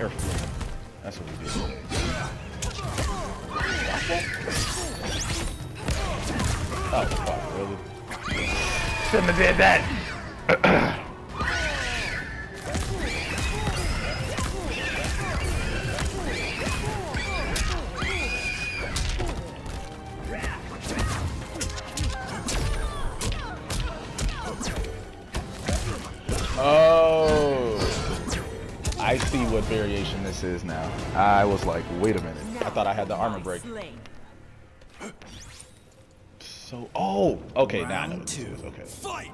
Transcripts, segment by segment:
careful. That's what we do. Oh, fuck, really? see what variation this is now. I was like, wait a minute. I thought I had the armor break. So, oh, okay, now I know what this is. Okay. Fight!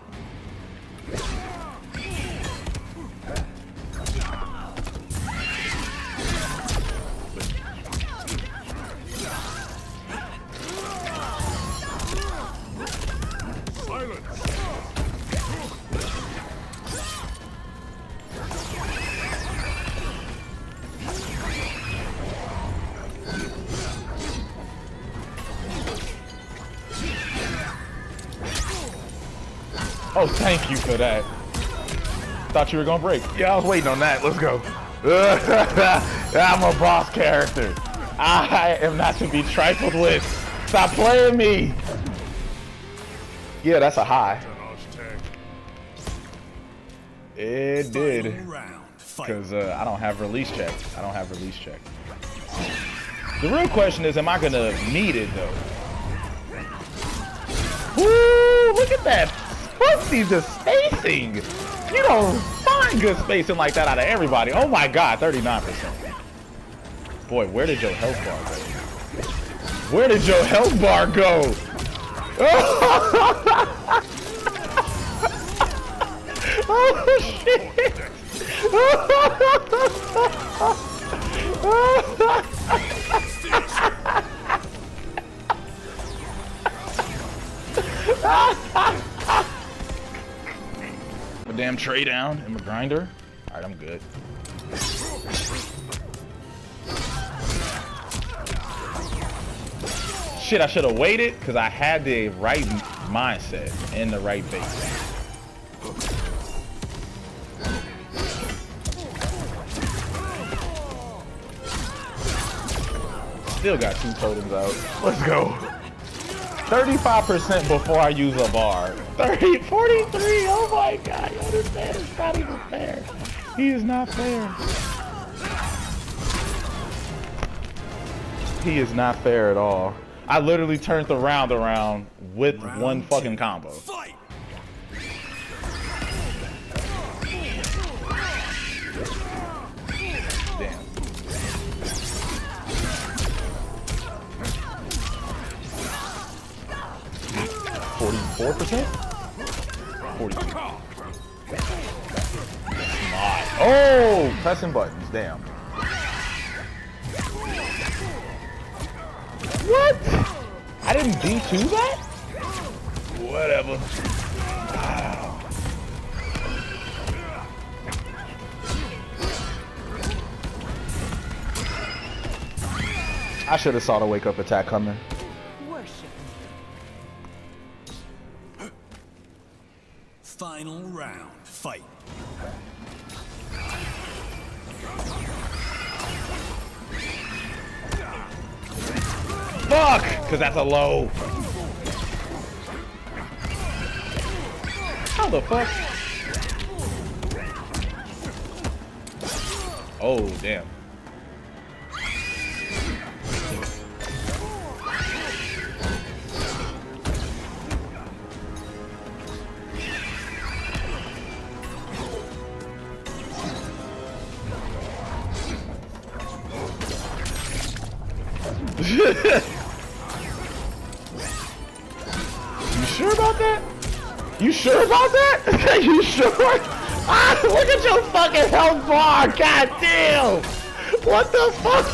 Oh, thank you for that. Thought you were gonna break. Yeah, I was waiting on that. Let's go. I'm a boss character. I am not to be trifled with. Stop playing me. Yeah, that's a high. It did. Final round. Fight. Because uh, I don't have release check. I don't have release check. The real question is, am I gonna need it though? Woo! Look at that. Pussy the spacing. You don't find good spacing like that out of everybody. Oh my god, 39%. Boy, where did your health bar go? Where did your health bar go? oh shit! A damn tray down and my grinder. Alright, I'm good. Shit, I should have waited because I had the right mindset and the right base. Still got two totems out. Let's go. 35% before I use a bar. 30, 43, oh my god, yo, this man is not even fair. He is not fair. He is not fair at all. I literally turned the round around with Round one fucking combo. Fight! 44%? Forty-two. My. Oh! Pressing buttons, damn. What? I didn't D2 that? Whatever. I should have saw the wake up attack coming. Final round. Fight. Fuck! Cause that's a low. How the fuck? Oh, damn. You sure about that? You sure about that? you sure? Ah, look at your fucking health bar. God damn. What the fuck?